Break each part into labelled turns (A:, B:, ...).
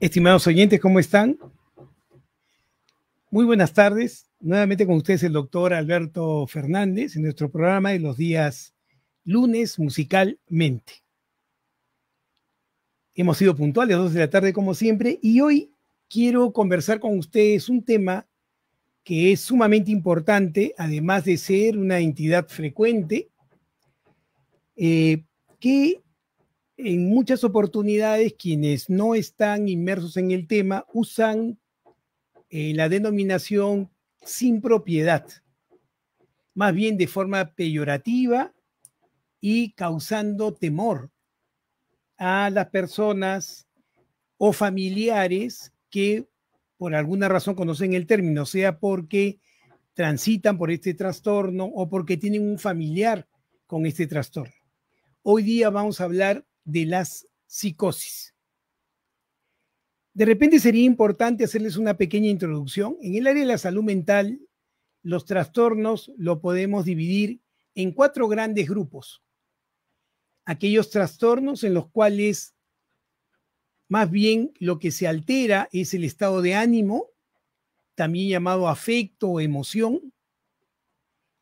A: Estimados oyentes, ¿cómo están? Muy buenas tardes. Nuevamente con ustedes el doctor Alberto Fernández en nuestro programa de los días lunes musicalmente. Hemos sido puntuales, dos de la tarde como siempre, y hoy quiero conversar con ustedes un tema que es sumamente importante, además de ser una entidad frecuente, eh, que en muchas oportunidades quienes no están inmersos en el tema usan eh, la denominación sin propiedad, más bien de forma peyorativa y causando temor a las personas o familiares que por alguna razón conocen el término, sea porque transitan por este trastorno o porque tienen un familiar con este trastorno. Hoy día vamos a hablar de las psicosis. De repente sería importante hacerles una pequeña introducción. En el área de la salud mental, los trastornos lo podemos dividir en cuatro grandes grupos. Aquellos trastornos en los cuales más bien lo que se altera es el estado de ánimo, también llamado afecto o emoción.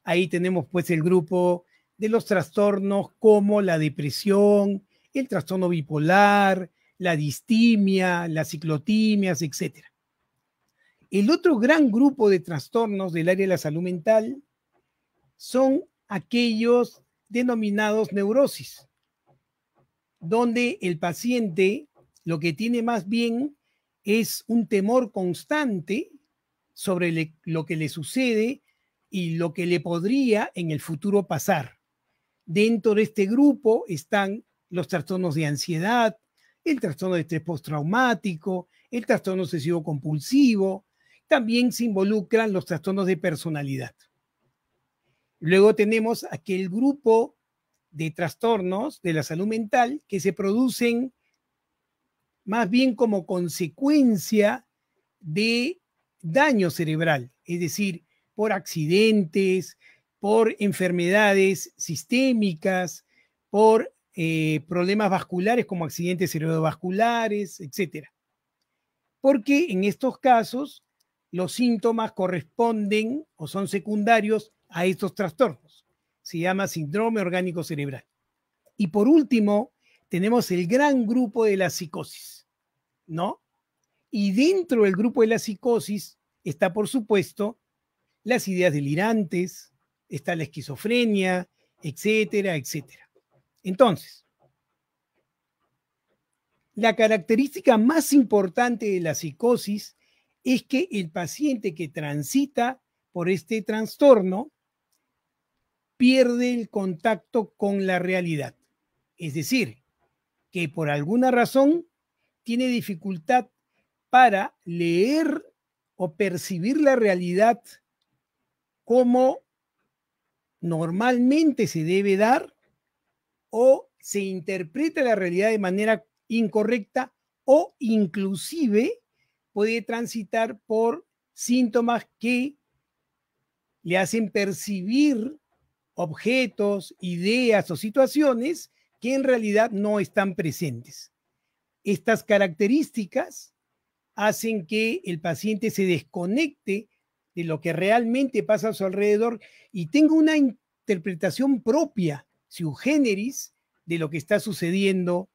A: Ahí tenemos pues el grupo de los trastornos como la depresión, el trastorno bipolar, la distimia, las ciclotimias, etc. El otro gran grupo de trastornos del área de la salud mental son aquellos denominados neurosis, donde el paciente lo que tiene más bien es un temor constante sobre lo que le sucede y lo que le podría en el futuro pasar. Dentro de este grupo están los trastornos de ansiedad, el trastorno de estrés postraumático, el trastorno obsesivo compulsivo, también se involucran los trastornos de personalidad. Luego tenemos aquel grupo de trastornos de la salud mental que se producen más bien como consecuencia de daño cerebral, es decir, por accidentes, por enfermedades sistémicas, por eh, problemas vasculares como accidentes cerebrovasculares, etc. Porque en estos casos los síntomas corresponden o son secundarios a estos trastornos. Se llama síndrome orgánico cerebral. Y por último, tenemos el gran grupo de la psicosis, ¿no? Y dentro del grupo de la psicosis está, por supuesto, las ideas delirantes, está la esquizofrenia, etcétera, etcétera. Entonces, la característica más importante de la psicosis es que el paciente que transita por este trastorno pierde el contacto con la realidad. Es decir, que por alguna razón tiene dificultad para leer o percibir la realidad como normalmente se debe dar o se interpreta la realidad de manera incorrecta o inclusive puede transitar por síntomas que le hacen percibir objetos, ideas o situaciones que en realidad no están presentes. Estas características hacen que el paciente se desconecte de lo que realmente pasa a su alrededor y tenga una interpretación propia su generis de lo que está sucediendo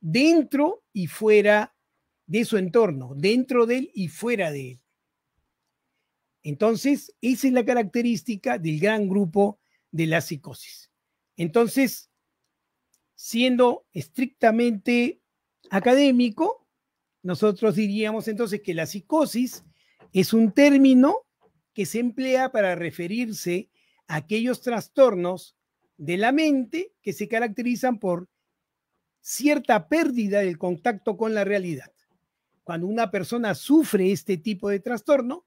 A: dentro y fuera de su entorno, dentro de él y fuera de él. Entonces, esa es la característica del gran grupo de la psicosis. Entonces, siendo estrictamente académico, nosotros diríamos entonces que la psicosis es un término que se emplea para referirse a aquellos trastornos de la mente que se caracterizan por cierta pérdida del contacto con la realidad. Cuando una persona sufre este tipo de trastorno,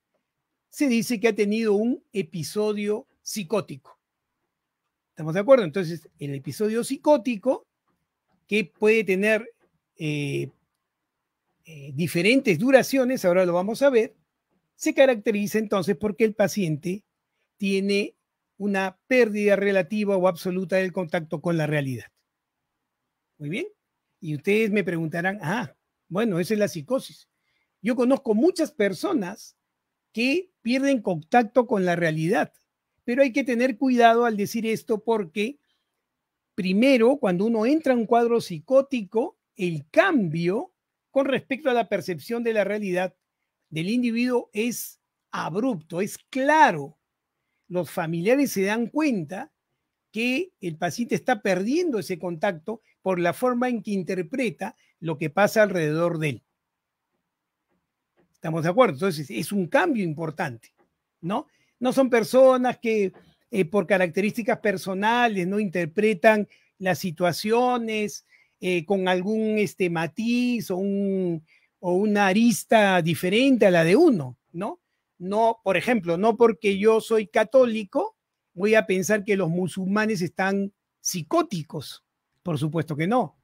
A: se dice que ha tenido un episodio psicótico. ¿Estamos de acuerdo? Entonces, el episodio psicótico, que puede tener eh, eh, diferentes duraciones, ahora lo vamos a ver, se caracteriza entonces porque el paciente tiene una pérdida relativa o absoluta del contacto con la realidad. Muy bien. Y ustedes me preguntarán, ah, Bueno, esa es la psicosis. Yo conozco muchas personas que pierden contacto con la realidad, pero hay que tener cuidado al decir esto porque, primero, cuando uno entra en un cuadro psicótico, el cambio con respecto a la percepción de la realidad del individuo es abrupto, es claro. Los familiares se dan cuenta que el paciente está perdiendo ese contacto por la forma en que interpreta lo que pasa alrededor de él. ¿Estamos de acuerdo? Entonces es un cambio importante, ¿no? No son personas que eh, por características personales no interpretan las situaciones eh, con algún este, matiz o, un, o una arista diferente a la de uno, ¿no? No, por ejemplo, no porque yo soy católico, voy a pensar que los musulmanes están psicóticos. Por supuesto que no,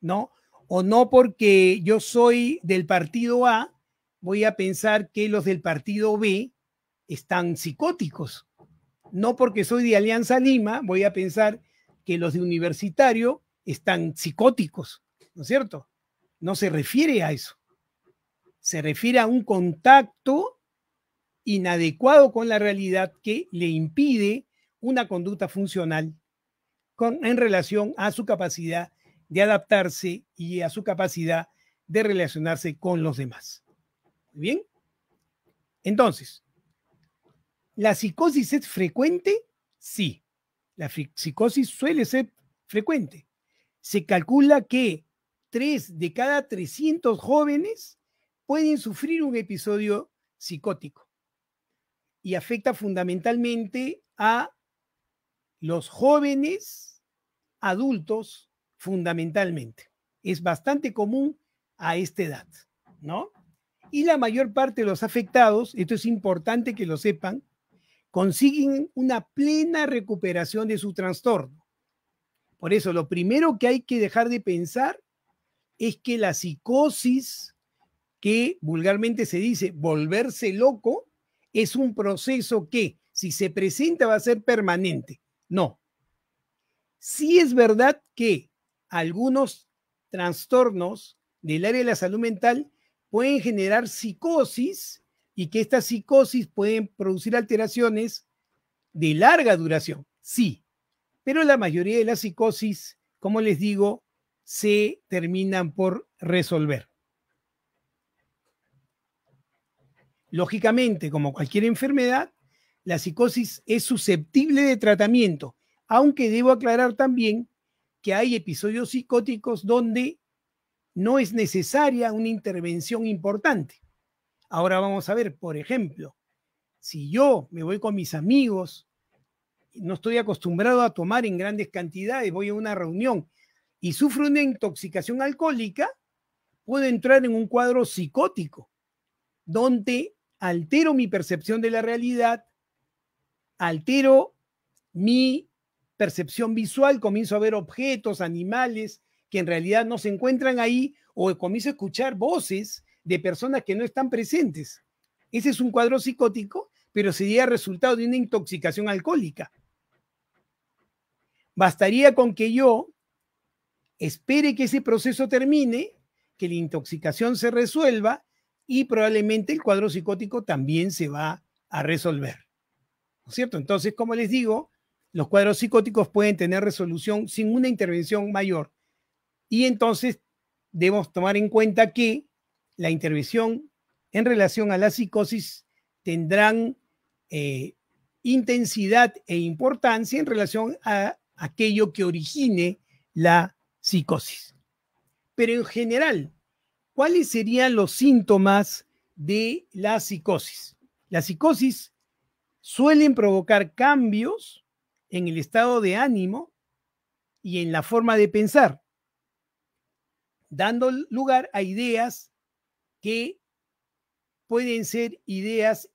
A: ¿no? O no porque yo soy del partido A, voy a pensar que los del partido B están psicóticos. No porque soy de Alianza Lima, voy a pensar que los de universitario están psicóticos, ¿no es cierto? No se refiere a eso. Se refiere a un contacto inadecuado con la realidad que le impide una conducta funcional con, en relación a su capacidad de adaptarse y a su capacidad de relacionarse con los demás. ¿Bien? Entonces, ¿la psicosis es frecuente? Sí, la psicosis suele ser frecuente. Se calcula que 3 de cada 300 jóvenes pueden sufrir un episodio psicótico y afecta fundamentalmente a los jóvenes adultos fundamentalmente. Es bastante común a esta edad, ¿no? Y la mayor parte de los afectados, esto es importante que lo sepan, consiguen una plena recuperación de su trastorno. Por eso, lo primero que hay que dejar de pensar es que la psicosis, que vulgarmente se dice volverse loco, es un proceso que, si se presenta, va a ser permanente. No. Sí es verdad que algunos trastornos del área de la salud mental pueden generar psicosis y que estas psicosis pueden producir alteraciones de larga duración. Sí, pero la mayoría de las psicosis, como les digo, se terminan por resolver. Lógicamente, como cualquier enfermedad, la psicosis es susceptible de tratamiento, aunque debo aclarar también que hay episodios psicóticos donde no es necesaria una intervención importante. Ahora vamos a ver, por ejemplo, si yo me voy con mis amigos, no estoy acostumbrado a tomar en grandes cantidades, voy a una reunión y sufro una intoxicación alcohólica, puedo entrar en un cuadro psicótico, donde altero mi percepción de la realidad, altero mi percepción visual, comienzo a ver objetos, animales, que en realidad no se encuentran ahí o comienzo a escuchar voces de personas que no están presentes. Ese es un cuadro psicótico, pero sería resultado de una intoxicación alcohólica. Bastaría con que yo espere que ese proceso termine, que la intoxicación se resuelva y probablemente el cuadro psicótico también se va a resolver. ¿No es cierto? Entonces, como les digo, los cuadros psicóticos pueden tener resolución sin una intervención mayor. Y entonces debemos tomar en cuenta que la intervención en relación a la psicosis tendrán eh, intensidad e importancia en relación a aquello que origine la psicosis. Pero en general, ¿cuáles serían los síntomas de la psicosis? La psicosis suelen provocar cambios en el estado de ánimo y en la forma de pensar dando lugar a ideas que pueden ser ideas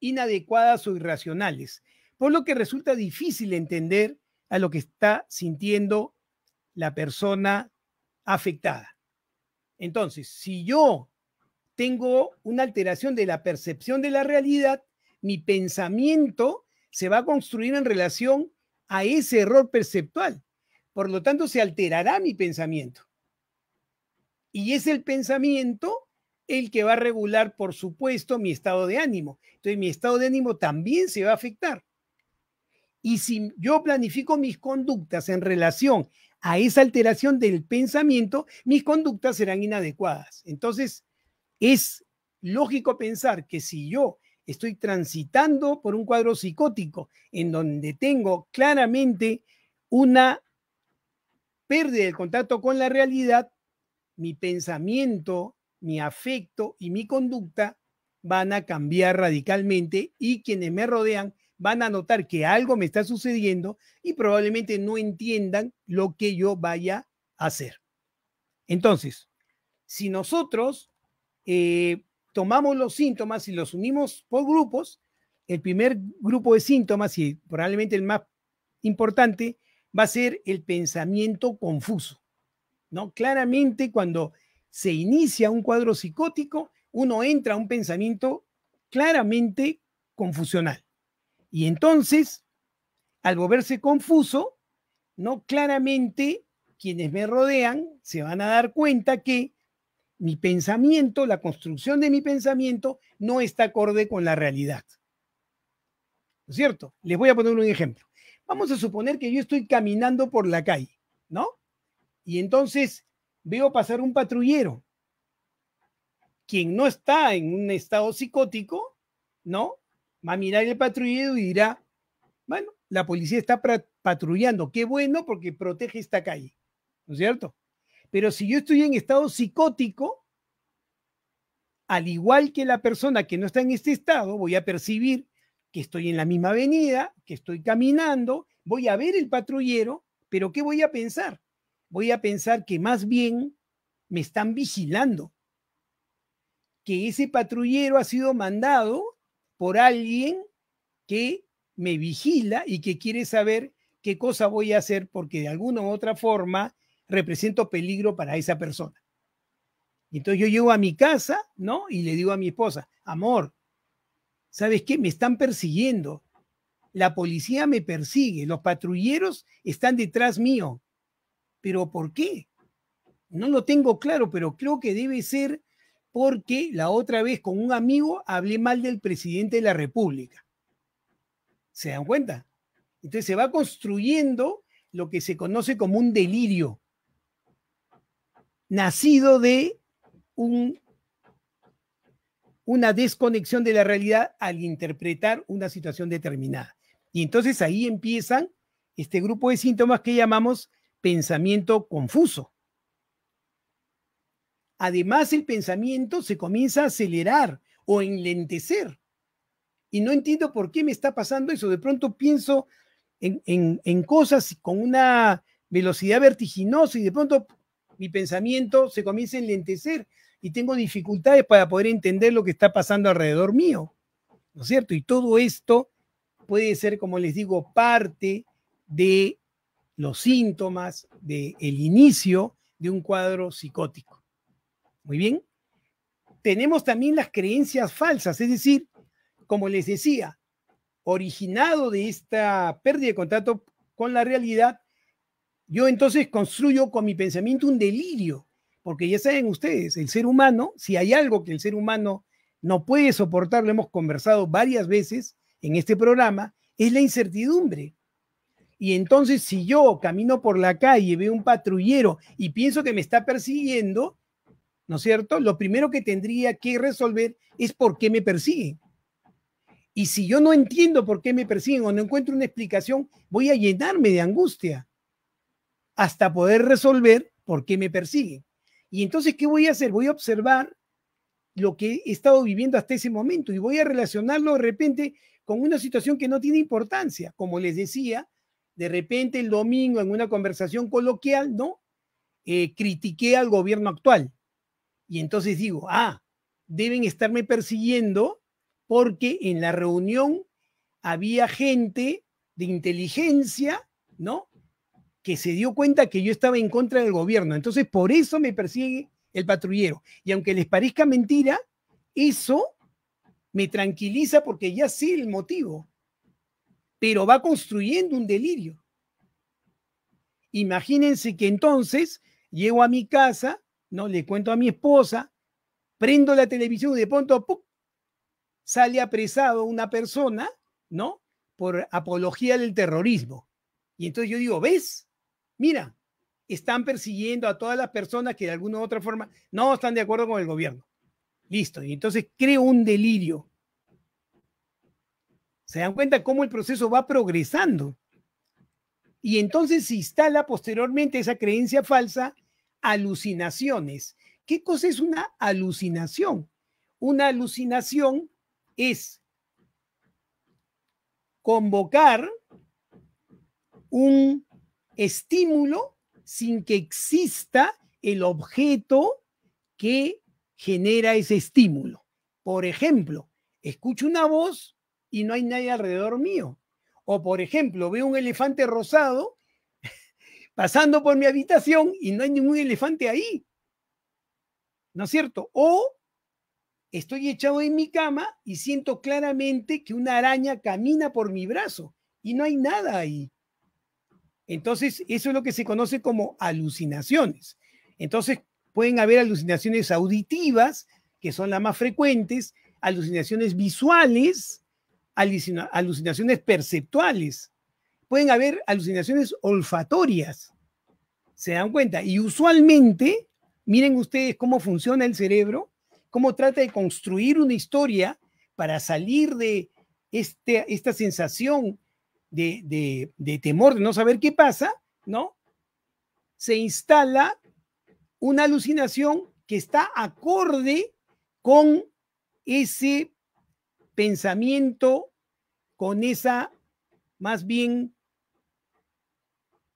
A: inadecuadas o irracionales, por lo que resulta difícil entender a lo que está sintiendo la persona afectada. Entonces, si yo tengo una alteración de la percepción de la realidad, mi pensamiento se va a construir en relación a ese error perceptual. Por lo tanto, se alterará mi pensamiento. Y es el pensamiento el que va a regular, por supuesto, mi estado de ánimo. Entonces, mi estado de ánimo también se va a afectar. Y si yo planifico mis conductas en relación a esa alteración del pensamiento, mis conductas serán inadecuadas. Entonces, es lógico pensar que si yo estoy transitando por un cuadro psicótico en donde tengo claramente una pérdida del contacto con la realidad, mi pensamiento, mi afecto y mi conducta van a cambiar radicalmente y quienes me rodean van a notar que algo me está sucediendo y probablemente no entiendan lo que yo vaya a hacer. Entonces, si nosotros eh, tomamos los síntomas y los unimos por grupos, el primer grupo de síntomas y probablemente el más importante va a ser el pensamiento confuso. ¿no? Claramente cuando se inicia un cuadro psicótico, uno entra a un pensamiento claramente confusional. Y entonces, al volverse confuso, ¿no? Claramente quienes me rodean se van a dar cuenta que mi pensamiento, la construcción de mi pensamiento, no está acorde con la realidad. ¿No es cierto? Les voy a poner un ejemplo. Vamos a suponer que yo estoy caminando por la calle, ¿no? Y entonces veo pasar un patrullero. Quien no está en un estado psicótico, ¿no? Va a mirar el patrullero y dirá, bueno, la policía está patrullando, qué bueno porque protege esta calle, ¿no es cierto? Pero si yo estoy en estado psicótico, al igual que la persona que no está en este estado, voy a percibir que estoy en la misma avenida, que estoy caminando, voy a ver el patrullero, pero ¿qué voy a pensar? Voy a pensar que más bien me están vigilando, que ese patrullero ha sido mandado por alguien que me vigila y que quiere saber qué cosa voy a hacer porque de alguna u otra forma represento peligro para esa persona. Entonces yo llego a mi casa, ¿no? Y le digo a mi esposa, amor, ¿sabes qué? Me están persiguiendo. La policía me persigue, los patrulleros están detrás mío. ¿Pero por qué? No lo tengo claro, pero creo que debe ser porque la otra vez con un amigo hablé mal del presidente de la República. ¿Se dan cuenta? Entonces se va construyendo lo que se conoce como un delirio nacido de un, una desconexión de la realidad al interpretar una situación determinada. Y entonces ahí empiezan este grupo de síntomas que llamamos pensamiento confuso. Además, el pensamiento se comienza a acelerar o enlentecer. Y no entiendo por qué me está pasando eso. De pronto pienso en, en cosas con una velocidad vertiginosa y de pronto mi pensamiento se comienza a enlentecer y tengo dificultades para poder entender lo que está pasando alrededor mío. ¿No es cierto? Y todo esto puede ser, como les digo, parte de los síntomas del inicio de un cuadro psicótico. Muy bien. Tenemos también las creencias falsas, es decir, como les decía, originado de esta pérdida de contacto con la realidad, yo entonces construyo con mi pensamiento un delirio, porque ya saben ustedes, el ser humano, si hay algo que el ser humano no puede soportar, lo hemos conversado varias veces en este programa, es la incertidumbre. Y entonces si yo camino por la calle, veo un patrullero y pienso que me está persiguiendo, ¿no es cierto? Lo primero que tendría que resolver es por qué me persiguen. Y si yo no entiendo por qué me persiguen o no encuentro una explicación, voy a llenarme de angustia hasta poder resolver por qué me persiguen. Y entonces, ¿qué voy a hacer? Voy a observar lo que he estado viviendo hasta ese momento y voy a relacionarlo de repente con una situación que no tiene importancia. Como les decía, de repente el domingo en una conversación coloquial, ¿no? Eh, critiqué al gobierno actual. Y entonces digo, ah, deben estarme persiguiendo porque en la reunión había gente de inteligencia, ¿no? que se dio cuenta que yo estaba en contra del gobierno. Entonces, por eso me persigue el patrullero. Y aunque les parezca mentira, eso me tranquiliza porque ya sé el motivo, pero va construyendo un delirio. Imagínense que entonces llego a mi casa, ¿no? Le cuento a mi esposa, prendo la televisión y de pronto sale apresado una persona, ¿no? Por apología del terrorismo. Y entonces yo digo, ¿ves? Mira, están persiguiendo a todas las personas que de alguna u otra forma no están de acuerdo con el gobierno. Listo. Y entonces creo un delirio. ¿Se dan cuenta cómo el proceso va progresando? Y entonces se instala posteriormente esa creencia falsa, alucinaciones. ¿Qué cosa es una alucinación? Una alucinación es convocar un estímulo sin que exista el objeto que genera ese estímulo. Por ejemplo, escucho una voz y no hay nadie alrededor mío. O por ejemplo, veo un elefante rosado pasando por mi habitación y no hay ningún elefante ahí. ¿No es cierto? O estoy echado en mi cama y siento claramente que una araña camina por mi brazo y no hay nada ahí. Entonces, eso es lo que se conoce como alucinaciones. Entonces, pueden haber alucinaciones auditivas, que son las más frecuentes, alucinaciones visuales, alucinaciones perceptuales. Pueden haber alucinaciones olfatorias. ¿Se dan cuenta? Y usualmente, miren ustedes cómo funciona el cerebro, cómo trata de construir una historia para salir de este, esta sensación de, de temor, de no saber qué pasa, ¿no? Se instala una alucinación que está acorde con ese pensamiento con esa más bien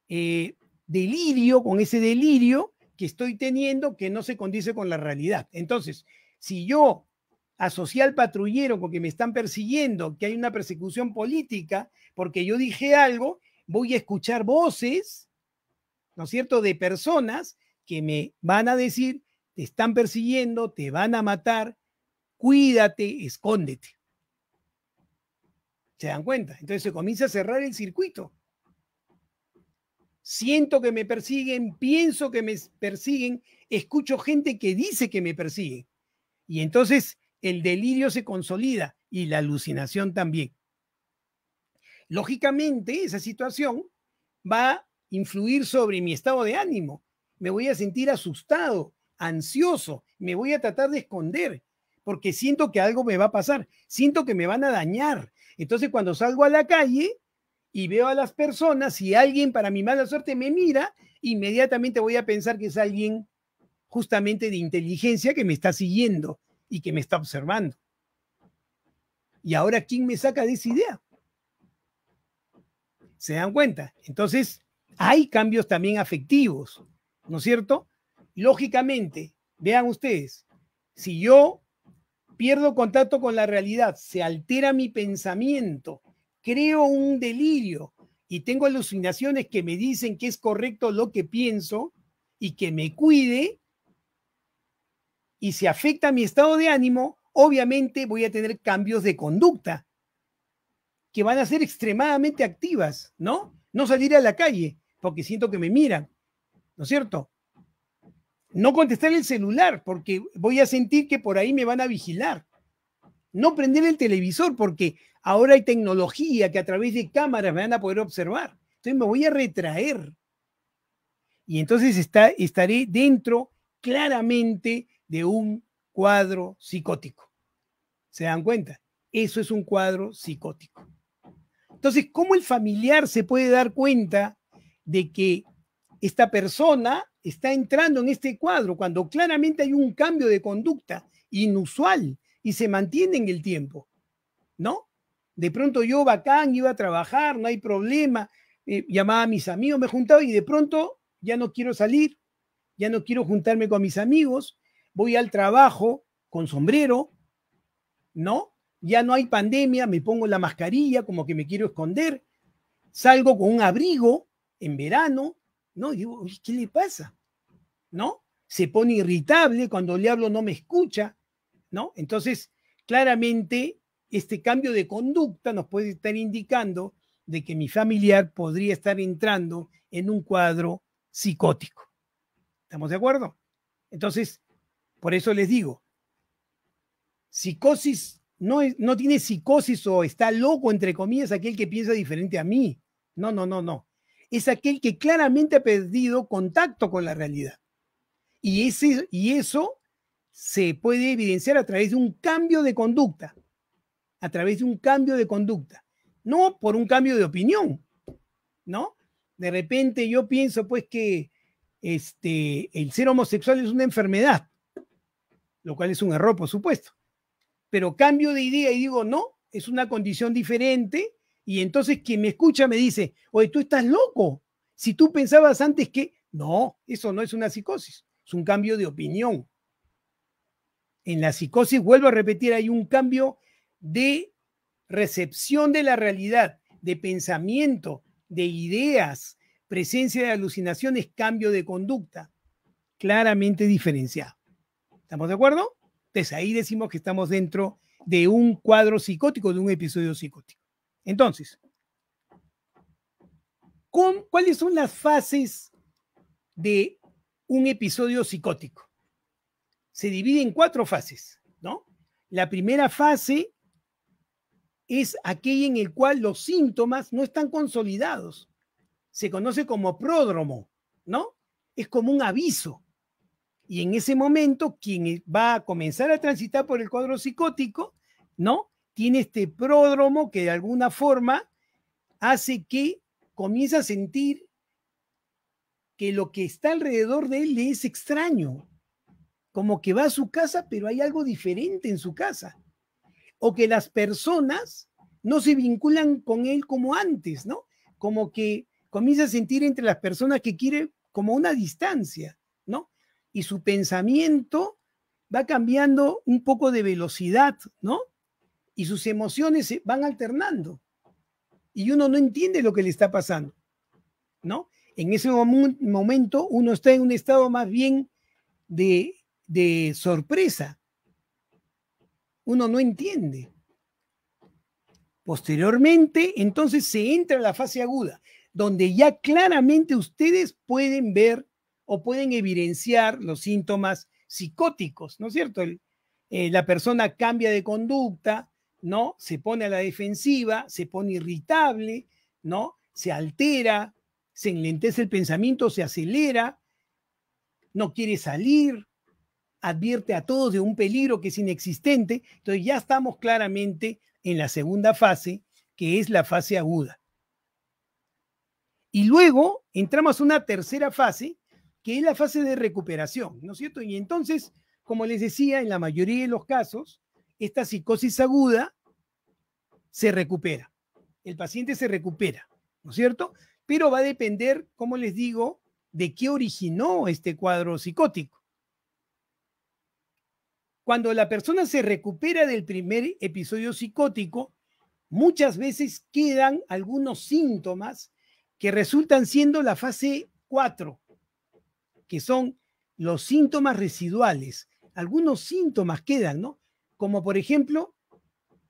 A: eh, delirio, con ese delirio que estoy teniendo que no se condice con la realidad. Entonces, si yo asocié al patrullero con que me están persiguiendo, que hay una persecución política, porque yo dije algo, voy a escuchar voces, ¿no es cierto?, de personas que me van a decir, te están persiguiendo, te van a matar, cuídate, escóndete. ¿Se dan cuenta? Entonces se comienza a cerrar el circuito. Siento que me persiguen, pienso que me persiguen, escucho gente que dice que me persigue. Y entonces el delirio se consolida y la alucinación también. Lógicamente, esa situación va a influir sobre mi estado de ánimo. Me voy a sentir asustado, ansioso, me voy a tratar de esconder, porque siento que algo me va a pasar, siento que me van a dañar, entonces, cuando salgo a la calle y veo a las personas, si alguien para mi mala suerte me mira, inmediatamente voy a pensar que es alguien justamente de inteligencia que me está siguiendo y que me está observando. Y ahora, ¿quién me saca de esa idea? ¿Se dan cuenta? Entonces, hay cambios también afectivos, ¿no es cierto? Lógicamente, vean ustedes, si yo pierdo contacto con la realidad, se altera mi pensamiento, creo un delirio y tengo alucinaciones que me dicen que es correcto lo que pienso y que me cuide y se afecta mi estado de ánimo, obviamente voy a tener cambios de conducta que van a ser extremadamente activas, ¿no? No salir a la calle porque siento que me miran, ¿no es cierto? No contestar el celular porque voy a sentir que por ahí me van a vigilar. No prender el televisor porque ahora hay tecnología que a través de cámaras me van a poder observar. Entonces me voy a retraer. Y entonces está, estaré dentro claramente de un cuadro psicótico. ¿Se dan cuenta? Eso es un cuadro psicótico. Entonces, ¿cómo el familiar se puede dar cuenta de que esta persona está entrando en este cuadro cuando claramente hay un cambio de conducta inusual y se mantiene en el tiempo, ¿no? De pronto yo bacán, iba a trabajar, no hay problema, eh, llamaba a mis amigos, me juntaba y de pronto ya no quiero salir, ya no quiero juntarme con mis amigos, voy al trabajo con sombrero, ¿no? Ya no hay pandemia, me pongo la mascarilla como que me quiero esconder, salgo con un abrigo en verano, ¿no? Y digo, ¿qué le pasa? ¿No? Se pone irritable, cuando le hablo no me escucha, ¿no? Entonces, claramente, este cambio de conducta nos puede estar indicando de que mi familiar podría estar entrando en un cuadro psicótico. ¿Estamos de acuerdo? Entonces, por eso les digo, psicosis no, no tiene psicosis o está loco, entre comillas, aquel que piensa diferente a mí. No, no, no, no. Es aquel que claramente ha perdido contacto con la realidad. Y, ese, y eso se puede evidenciar a través de un cambio de conducta, a través de un cambio de conducta, no por un cambio de opinión, ¿no? De repente yo pienso pues que este, el ser homosexual es una enfermedad, lo cual es un error, por supuesto. Pero cambio de idea y digo, no, es una condición diferente. Y entonces quien me escucha me dice, oye, tú estás loco. Si tú pensabas antes que, no, eso no es una psicosis, es un cambio de opinión. En la psicosis, vuelvo a repetir, hay un cambio de recepción de la realidad, de pensamiento, de ideas, presencia de alucinaciones, cambio de conducta, claramente diferenciado. ¿Estamos de acuerdo? Entonces ahí decimos que estamos dentro de un cuadro psicótico, de un episodio psicótico. Entonces, ¿cuáles son las fases de un episodio psicótico? Se divide en cuatro fases, ¿no? La primera fase es aquella en el cual los síntomas no están consolidados. Se conoce como pródromo, ¿no? Es como un aviso. Y en ese momento, quien va a comenzar a transitar por el cuadro psicótico, ¿no? Tiene este pródromo que de alguna forma hace que comience a sentir que lo que está alrededor de él le es extraño, como que va a su casa, pero hay algo diferente en su casa o que las personas no se vinculan con él como antes, ¿no? Como que comienza a sentir entre las personas que quiere como una distancia, ¿no? Y su pensamiento va cambiando un poco de velocidad, ¿no? Y sus emociones van alternando. Y uno no entiende lo que le está pasando, ¿no? En ese momento uno está en un estado más bien de, de sorpresa, uno no entiende. Posteriormente, entonces se entra a la fase aguda, donde ya claramente ustedes pueden ver o pueden evidenciar los síntomas psicóticos, ¿no es cierto? Eh, la persona cambia de conducta, ¿no? Se pone a la defensiva, se pone irritable, ¿no? Se altera, se enlentece el pensamiento, se acelera, no quiere salir, advierte a todos de un peligro que es inexistente. Entonces ya estamos claramente en la segunda fase, que es la fase aguda. Y luego entramos a una tercera fase, que es la fase de recuperación, ¿no es cierto? Y entonces, como les decía, en la mayoría de los casos, esta psicosis aguda se recupera. El paciente se recupera, ¿no es cierto? Pero va a depender, como les digo, de qué originó este cuadro psicótico. Cuando la persona se recupera del primer episodio psicótico, muchas veces quedan algunos síntomas que resultan siendo la fase 4, que son los síntomas residuales. Algunos síntomas quedan, ¿no? Como por ejemplo,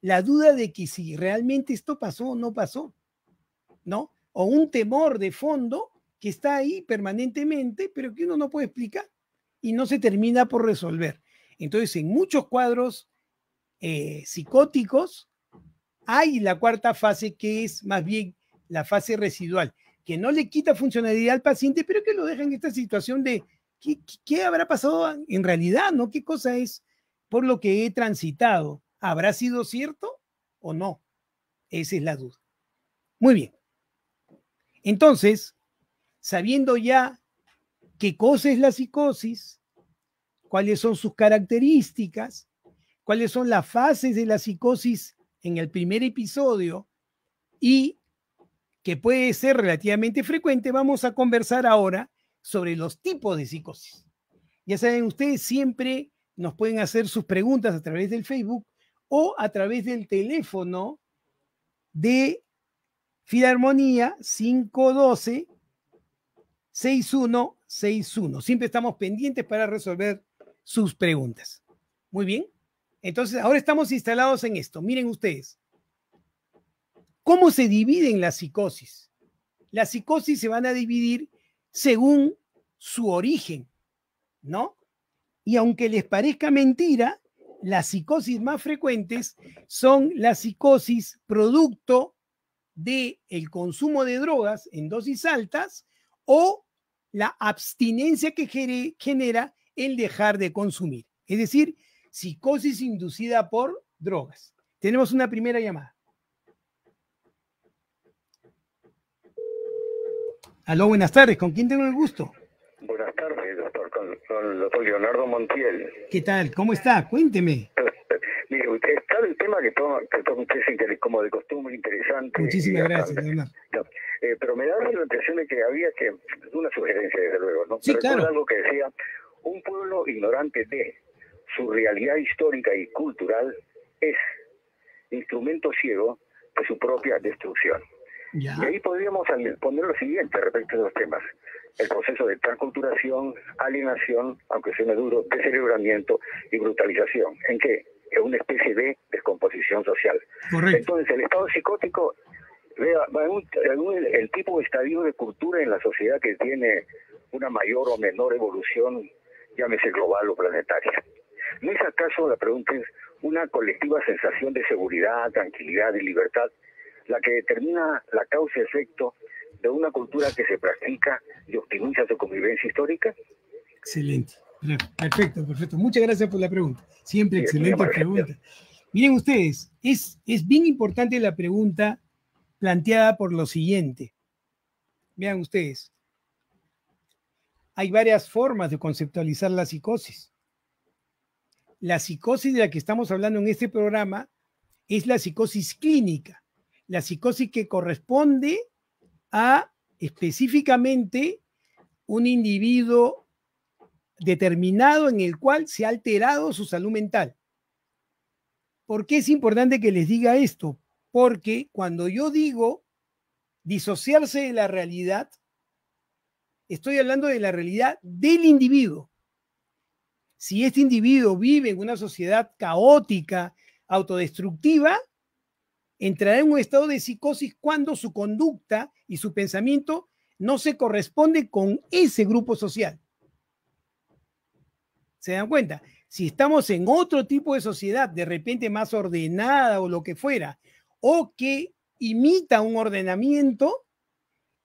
A: la duda de que si realmente esto pasó o no pasó, ¿no? O un temor de fondo que está ahí permanentemente, pero que uno no puede explicar y no se termina por resolver. Entonces, en muchos cuadros eh, psicóticos hay la cuarta fase que es más bien la fase residual, que no le quita funcionalidad al paciente, pero que lo deja en esta situación de ¿qué, qué habrá pasado en realidad? ¿no? ¿Qué cosa es por lo que he transitado? ¿Habrá sido cierto o no? Esa es la duda. Muy bien. Entonces, sabiendo ya qué cosa es la psicosis, cuáles son sus características, cuáles son las fases de la psicosis en el primer episodio y que puede ser relativamente frecuente, vamos a conversar ahora sobre los tipos de psicosis. Ya saben, ustedes siempre nos pueden hacer sus preguntas a través del Facebook o a través del teléfono de Filarmonía 512 6161. Siempre estamos pendientes para resolver sus preguntas. Muy bien. Entonces, ahora estamos instalados en esto. Miren ustedes. ¿Cómo se dividen las psicosis? Las psicosis se van a dividir según su origen, ¿no? Y aunque les parezca mentira, las psicosis más frecuentes son la psicosis producto del el consumo de drogas en dosis altas o la abstinencia que genera el dejar de consumir. Es decir, psicosis inducida por drogas. Tenemos una primera llamada. Aló, buenas tardes. ¿Con quién tengo el gusto?
B: Buenas tardes, doctor. Con, el doctor Leonardo Montiel.
A: ¿Qué tal? ¿Cómo está? Cuénteme.
B: Mire, usted está el tema que toma, que toma usted como de costumbre interesante.
A: Muchísimas gracias, Leonardo.
B: Eh, pero me da la impresión de que había que, una sugerencia desde luego, ¿no?
A: Sí, claro.
B: algo que decía, un pueblo ignorante de su realidad histórica y cultural es instrumento ciego de su propia destrucción. Y ahí podríamos poner lo siguiente respecto a los temas. El proceso de transculturación, alienación, aunque suene duro, descerebramiento y brutalización. ¿En qué? En una especie de descomposición social. Entonces, el estado psicótico vea, el tipo de estadio de cultura en la sociedad que tiene una mayor o menor evolución, llámese global o planetaria. ¿No es acaso, la pregunta es, una colectiva sensación de seguridad, tranquilidad y libertad la que determina la causa y efecto de una cultura que se practica y optimiza su convivencia histórica?
A: Excelente. Perfecto, perfecto. Muchas gracias por la pregunta. Siempre excelente pregunta. Miren ustedes, es, es bien importante la pregunta planteada por lo siguiente. Vean ustedes, hay varias formas de conceptualizar la psicosis. La psicosis de la que estamos hablando en este programa es la psicosis clínica, la psicosis que corresponde a específicamente un individuo determinado en el cual se ha alterado su salud mental. ¿Por qué es importante que les diga esto? Porque cuando yo digo disociarse de la realidad, estoy hablando de la realidad del individuo. Si este individuo vive en una sociedad caótica, autodestructiva, entrará en un estado de psicosis cuando su conducta y su pensamiento no se corresponde con ese grupo social. ¿Se dan cuenta? Si estamos en otro tipo de sociedad, de repente más ordenada o lo que fuera, o que imita un ordenamiento,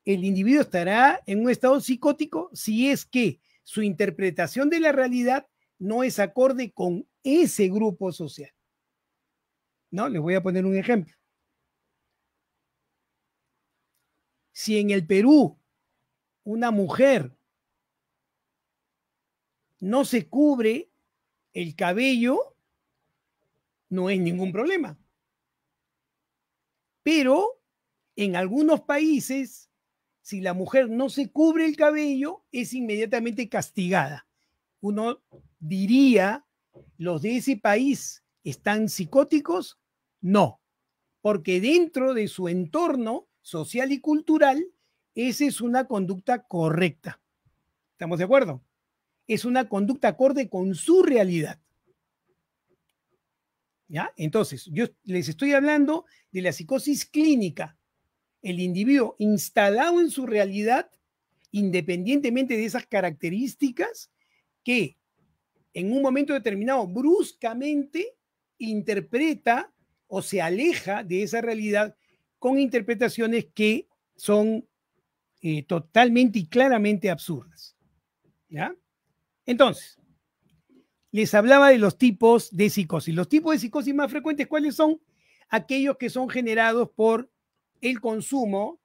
A: el individuo estará en un estado psicótico si es que su interpretación de la realidad no es acorde con ese grupo social. ¿No? Les voy a poner un ejemplo. Si en el Perú una mujer no se cubre el cabello, no es ningún problema. Pero en algunos países, si la mujer no se cubre el cabello, es inmediatamente castigada. Uno diría, ¿los de ese país están psicóticos? No, porque dentro de su entorno social y cultural, esa es una conducta correcta. ¿Estamos de acuerdo? Es una conducta acorde con su realidad. ¿Ya? Entonces, yo les estoy hablando de la psicosis clínica. El individuo instalado en su realidad, independientemente de esas características, que en un momento determinado bruscamente interpreta o se aleja de esa realidad con interpretaciones que son eh, totalmente y claramente absurdas. ¿Ya? Entonces, les hablaba de los tipos de psicosis. Los tipos de psicosis más frecuentes, ¿cuáles son? Aquellos que son generados por el consumo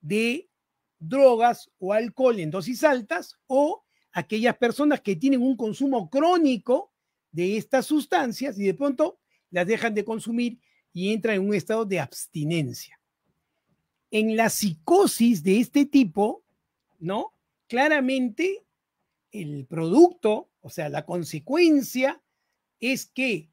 A: de drogas o alcohol en dosis altas o aquellas personas que tienen un consumo crónico de estas sustancias y de pronto las dejan de consumir y entra en un estado de abstinencia. En la psicosis de este tipo, ¿no? Claramente el producto, o sea, la consecuencia es que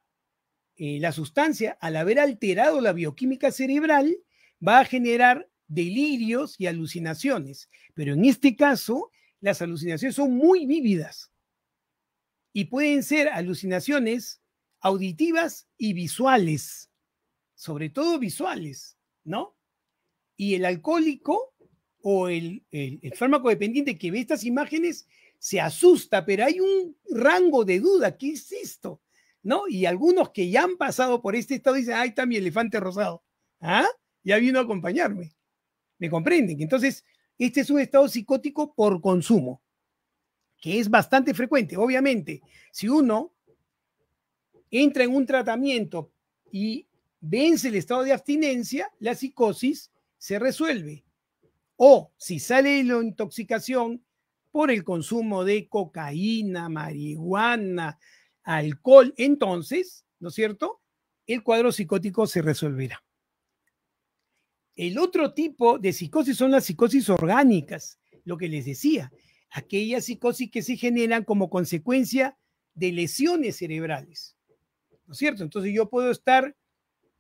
A: eh, la sustancia, al haber alterado la bioquímica cerebral, va a generar delirios y alucinaciones. Pero en este caso, las alucinaciones son muy vívidas y pueden ser alucinaciones auditivas y visuales sobre todo visuales, ¿no? Y el alcohólico o el, el, fármaco dependiente que ve estas imágenes se asusta, pero hay un rango de duda, ¿qué es esto? ¿No? Y algunos que ya han pasado por este estado dicen, ahí está mi elefante rosado. ¿Ah? Ya vino a acompañarme. ¿Me comprenden? Entonces, este es un estado psicótico por consumo, que es bastante frecuente. Obviamente, si uno entra en un tratamiento y vence el estado de abstinencia, la psicosis se resuelve. O si sale de la intoxicación por el consumo de cocaína, marihuana, alcohol, entonces, ¿no es cierto? El cuadro psicótico se resolverá. El otro tipo de psicosis son las psicosis orgánicas, lo que les decía, aquellas psicosis que se generan como consecuencia de lesiones cerebrales. ¿No es cierto? Entonces yo puedo estar,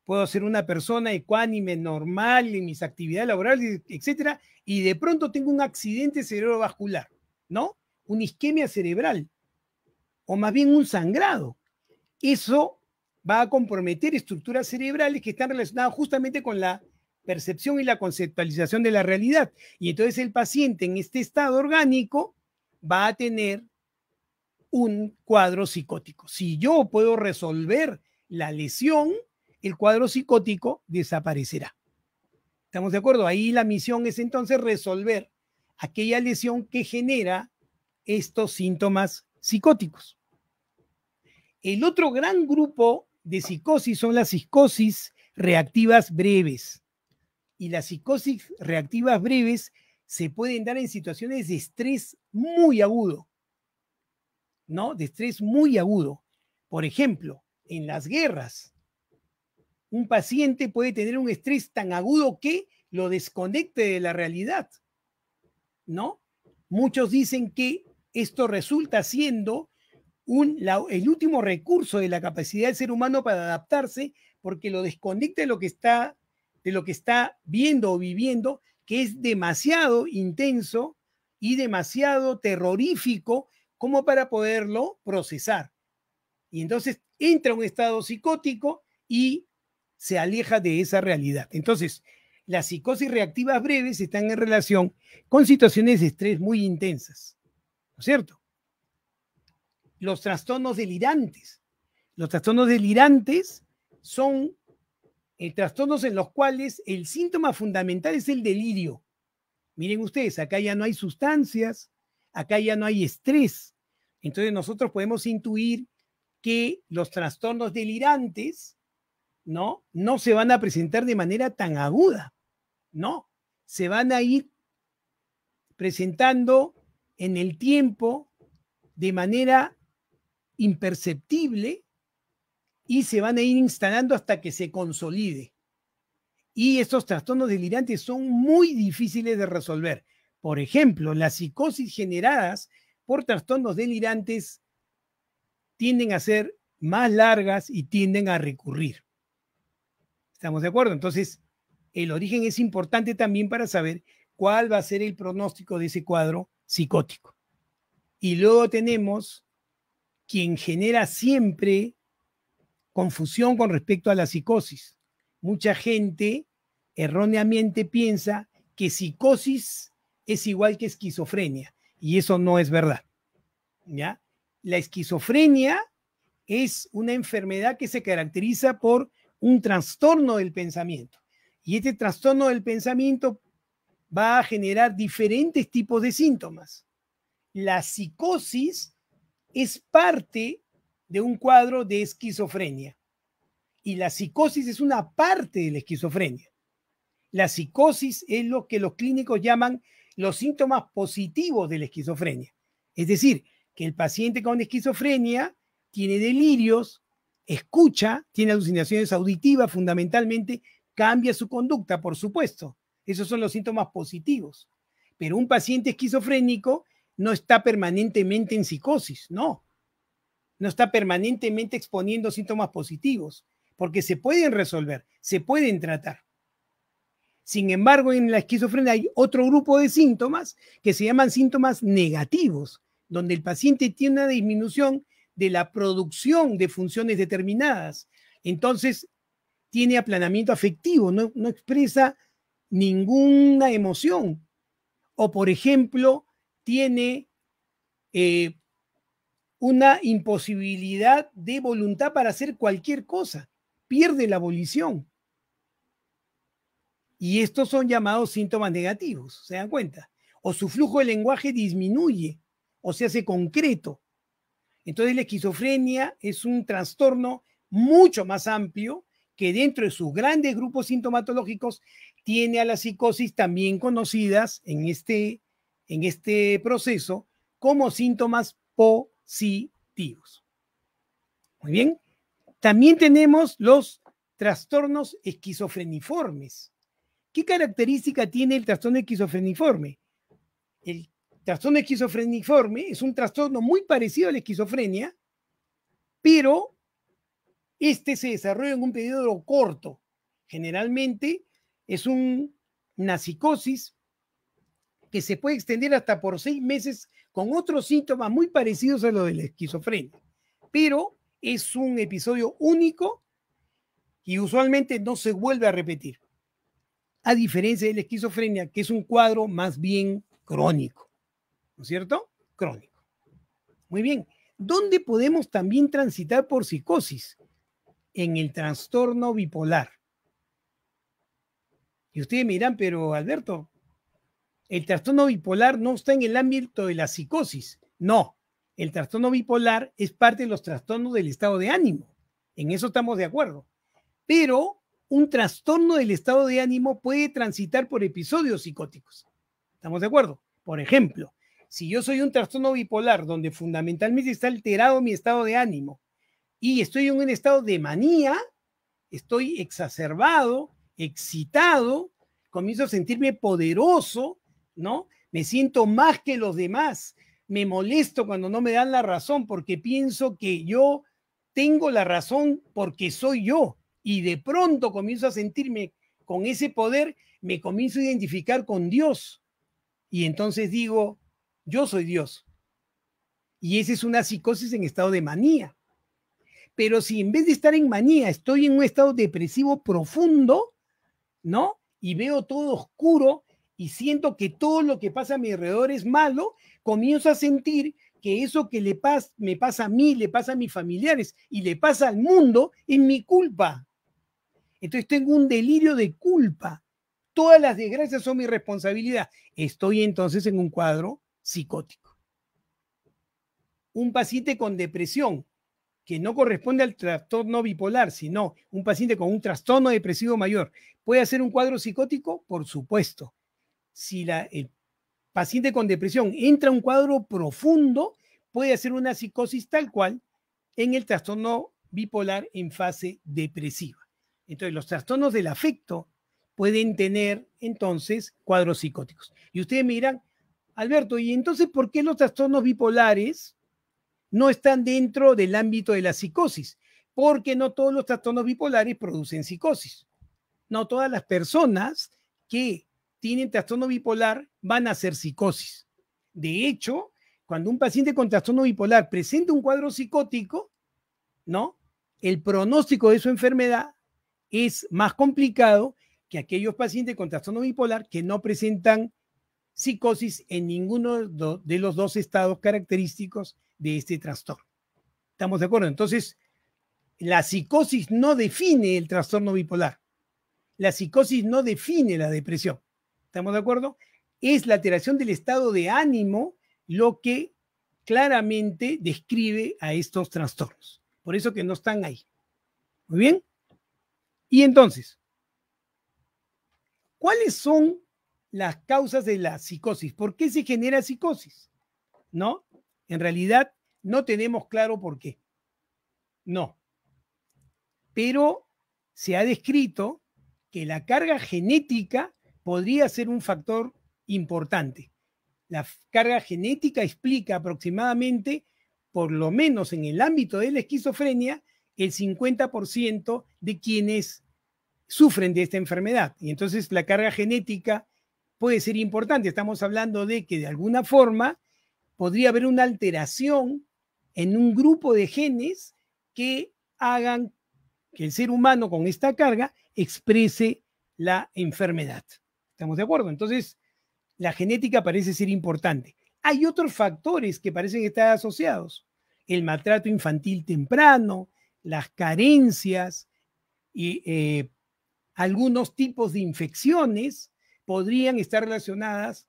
A: puedo ser una persona ecuánime, normal en mis actividades laborales, etcétera, y de pronto tengo un accidente cerebrovascular, ¿no? Una isquemia cerebral, o más bien un sangrado. Eso va a comprometer estructuras cerebrales que están relacionadas justamente con la percepción y la conceptualización de la realidad. Y entonces el paciente en este estado orgánico va a tener un cuadro psicótico. Si yo puedo resolver la lesión, el cuadro psicótico desaparecerá. ¿Estamos de acuerdo? Ahí la misión es entonces resolver aquella lesión que genera estos síntomas psicóticos. El otro gran grupo de psicosis son las psicosis reactivas breves y las psicosis reactivas breves se pueden dar en situaciones de estrés muy agudo, ¿no? De estrés muy agudo. Por ejemplo, en las guerras, un paciente puede tener un estrés tan agudo que lo desconecte de la realidad, ¿no? Muchos dicen que esto resulta siendo el último recurso de la capacidad del ser humano para adaptarse porque lo desconecta de lo que está de lo que está viendo o viviendo, que es demasiado intenso y demasiado terrorífico como para poderlo procesar. Y entonces entra un estado psicótico y se aleja de esa realidad. Entonces, las psicosis reactivas breves están en relación con situaciones de estrés muy intensas, ¿no es cierto? Los trastornos delirantes. Los trastornos delirantes son eh, trastornos en los cuales el síntoma fundamental es el delirio. Miren ustedes, acá ya no hay sustancias, acá ya no hay estrés. Entonces nosotros podemos intuir que los trastornos delirantes, ¿no? No se van a presentar de manera tan aguda, ¿no? Se van a ir presentando en el tiempo de manera imperceptible y se van a ir instalando hasta que se consolide. Y estos trastornos delirantes son muy difíciles de resolver. Por ejemplo, las psicosis generadas por trastornos delirantes tienden a ser más largas y tienden a recurrir. ¿Estamos de acuerdo? Entonces, el origen es importante también para saber cuál va a ser el pronóstico de ese cuadro psicótico. Y luego tenemos quien genera siempre confusión con respecto a la psicosis. Mucha gente erróneamente piensa que psicosis es igual que esquizofrenia y eso no es verdad. ¿Ya? La esquizofrenia es una enfermedad que se caracteriza por un trastorno del pensamiento y este trastorno del pensamiento va a generar diferentes tipos de síntomas. La psicosis es parte de un cuadro de esquizofrenia. Y la psicosis es una parte de la esquizofrenia. La psicosis es lo que los clínicos llaman los síntomas positivos de la esquizofrenia. Es decir, que el paciente con esquizofrenia tiene delirios, escucha, tiene alucinaciones auditivas fundamentalmente, cambia su conducta, por supuesto. Esos son los síntomas positivos. Pero un paciente esquizofrénico no está permanentemente en psicosis, no no está permanentemente exponiendo síntomas positivos, porque se pueden resolver, se pueden tratar. Sin embargo, en la esquizofrenia hay otro grupo de síntomas que se llaman síntomas negativos, donde el paciente tiene una disminución de la producción de funciones determinadas. Entonces, tiene aplanamiento afectivo, no, expresa ninguna emoción. O, por ejemplo, tiene eh, una imposibilidad de voluntad para hacer cualquier cosa, pierde la abolición. Y estos son llamados síntomas negativos, ¿se dan cuenta? O su flujo de lenguaje disminuye o se hace concreto. Entonces la esquizofrenia es un trastorno mucho más amplio que dentro de sus grandes grupos sintomatológicos tiene a la psicosis también conocidas en este, en este proceso como síntomas positivos. Muy bien. También tenemos los trastornos esquizofreniformes. ¿Qué característica tiene el trastorno esquizofreniforme? El trastorno esquizofreniforme es un trastorno muy parecido a la esquizofrenia, pero este se desarrolla en un periodo corto. Generalmente es una psicosis que se puede extender hasta por seis meses con otros síntomas muy parecidos a los de la esquizofrenia. Pero es un episodio único y usualmente no se vuelve a repetir. A diferencia de la esquizofrenia, que es un cuadro más bien crónico. ¿No es cierto? Crónico. Muy bien. ¿Dónde podemos también transitar por psicosis? En el trastorno bipolar. Y ustedes me dirán, pero Alberto, el trastorno bipolar no está en el ámbito de la psicosis. No, el trastorno bipolar es parte de los trastornos del estado de ánimo. En eso estamos de acuerdo. Pero un trastorno del estado de ánimo puede transitar por episodios psicóticos. ¿Estamos de acuerdo? Por ejemplo, si yo soy un trastorno bipolar donde fundamentalmente está alterado mi estado de ánimo y estoy en un estado de manía, estoy exacerbado, excitado, comienzo a sentirme poderoso, ¿no? Me siento más que los demás, me molesto cuando no me dan la razón porque pienso que yo tengo la razón porque soy yo y de pronto comienzo a sentirme con ese poder, me comienzo a identificar con Dios y entonces digo, yo soy Dios. Y esa es una psicosis en estado de manía. Pero si en vez de estar en manía estoy en un estado depresivo profundo, ¿no? Y veo todo oscuro, y siento que todo lo que pasa a mi alrededor es malo, comienzo a sentir que eso que le me pasa a mí, le pasa a mis familiares y le pasa al mundo es mi culpa. Entonces tengo un delirio de culpa. Todas las desgracias son mi responsabilidad. Estoy entonces en un cuadro psicótico. Un paciente con depresión que no corresponde al trastorno bipolar, sino un paciente con un trastorno depresivo mayor, ¿puede hacer un cuadro psicótico? Por supuesto si la, el paciente con depresión entra a un cuadro profundo, puede hacer una psicosis tal cual en el trastorno bipolar en fase depresiva. Entonces, los trastornos del afecto pueden tener entonces cuadros psicóticos. Y ustedes me dirán, Alberto, ¿y entonces por qué los trastornos bipolares no están dentro del ámbito de la psicosis? Porque no todos los trastornos bipolares producen psicosis. No todas las personas que tienen trastorno bipolar van a hacer psicosis. De hecho, cuando un paciente con trastorno bipolar presenta un cuadro psicótico, ¿no? El pronóstico de su enfermedad es más complicado que aquellos pacientes con trastorno bipolar que no presentan psicosis en ninguno de los dos estados característicos de este trastorno. ¿Estamos de acuerdo? Entonces, la psicosis no define el trastorno bipolar. La psicosis no define la depresión. ¿Estamos de acuerdo? Es la alteración del estado de ánimo lo que claramente describe a estos trastornos. Por eso que no están ahí. Muy bien. Y entonces, ¿cuáles son las causas de la psicosis? ¿Por qué se genera psicosis? ¿No? En realidad no tenemos claro por qué. No. Pero se ha descrito que la carga genética podría ser un factor importante. La carga genética explica aproximadamente, por lo menos en el ámbito de la esquizofrenia, el 50% de quienes sufren de esta enfermedad. Y entonces la carga genética puede ser importante. Estamos hablando de que de alguna forma podría haber una alteración en un grupo de genes que hagan que el ser humano con esta carga exprese la enfermedad. ¿Estamos de acuerdo? Entonces, la genética parece ser importante. hay otros factores que parecen estar asociados. El maltrato infantil temprano, las carencias y eh, algunos tipos de infecciones podrían estar relacionadas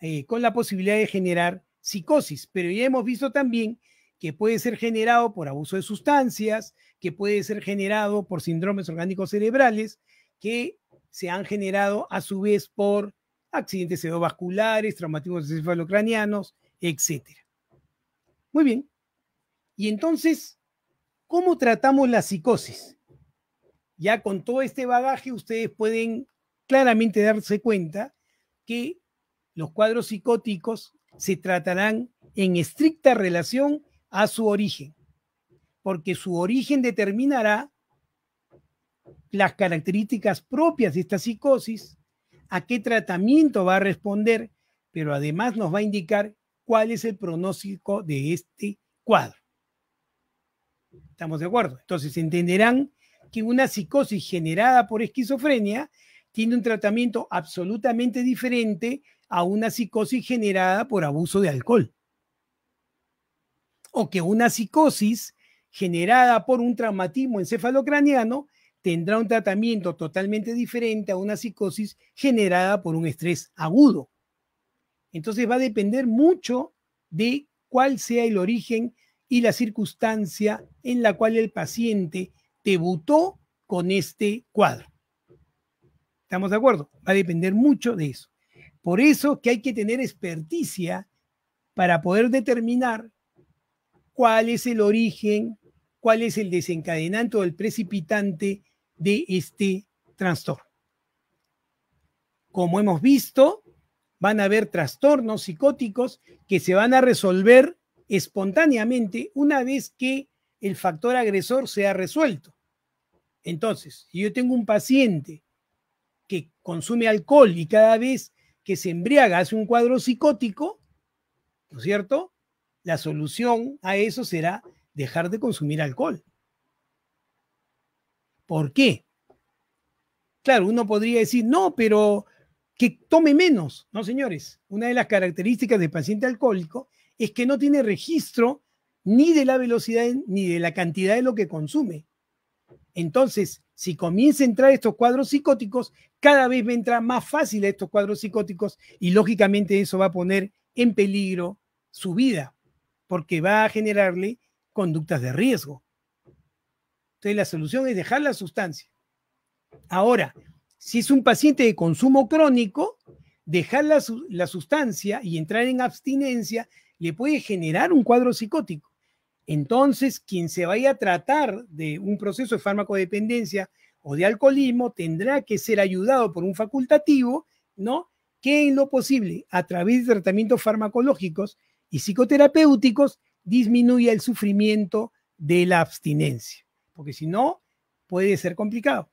A: eh, con la posibilidad de generar psicosis, pero ya hemos visto también que puede ser generado por abuso de sustancias, que puede ser generado por síndromes orgánicos cerebrales, que se han generado a su vez por accidentes cerebrovasculares, traumatismos encefalocranianos, etc. Muy bien. Y entonces, ¿cómo tratamos la psicosis? Ya con todo este bagaje ustedes pueden claramente darse cuenta que los cuadros psicóticos se tratarán en estricta relación a su origen, porque su origen determinará las características propias de esta psicosis, a qué tratamiento va a responder, pero además nos va a indicar cuál es el pronóstico de este cuadro. ¿Estamos de acuerdo? Entonces entenderán que una psicosis generada por esquizofrenia tiene un tratamiento absolutamente diferente a una psicosis generada por abuso de alcohol. O que una psicosis generada por un traumatismo encefalocraniano tendrá un tratamiento totalmente diferente a una psicosis generada por un estrés agudo. Entonces va a depender mucho de cuál sea el origen y la circunstancia en la cual el paciente debutó con este cuadro. ¿Estamos de acuerdo? Va a depender mucho de eso. Por eso que hay que tener experticia para poder determinar cuál es el origen, cuál es el desencadenante o el precipitante de este trastorno. Como hemos visto, van a haber trastornos psicóticos que se van a resolver espontáneamente una vez que el factor agresor sea resuelto. Entonces, si yo tengo un paciente que consume alcohol y cada vez que se embriaga hace un cuadro psicótico, ¿no es cierto? La solución a eso será dejar de consumir alcohol. ¿Por qué? Claro, uno podría decir, no, pero que tome menos. No, señores, una de las características del paciente alcohólico es que no tiene registro ni de la velocidad ni de la cantidad de lo que consume. Entonces, si comienza a entrar estos cuadros psicóticos, cada vez va a entrar más fácil a estos cuadros psicóticos y lógicamente eso va a poner en peligro su vida, porque va a generarle conductas de riesgo. Entonces la solución es dejar la sustancia. Ahora, si es un paciente de consumo crónico, dejar la, sustancia y entrar en abstinencia le puede generar un cuadro psicótico. Entonces, quien se vaya a tratar de un proceso de farmacodependencia o de alcoholismo tendrá que ser ayudado por un facultativo, ¿no? Que en lo posible, a través de tratamientos farmacológicos y psicoterapéuticos, disminuya el sufrimiento de la abstinencia porque si no, puede ser complicado.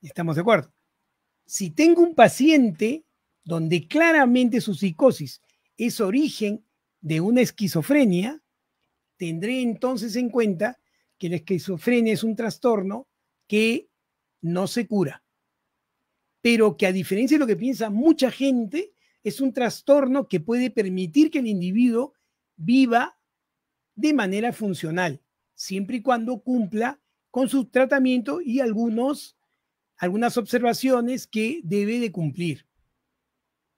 A: ¿Estamos de acuerdo? Si tengo un paciente donde claramente su psicosis es origen de una esquizofrenia, tendré entonces en cuenta que la esquizofrenia es un trastorno que no se cura, pero que a diferencia de lo que piensa mucha gente, es un trastorno que puede permitir que el individuo viva de manera funcional siempre y cuando cumpla con su tratamiento y algunos, algunas observaciones que debe de cumplir.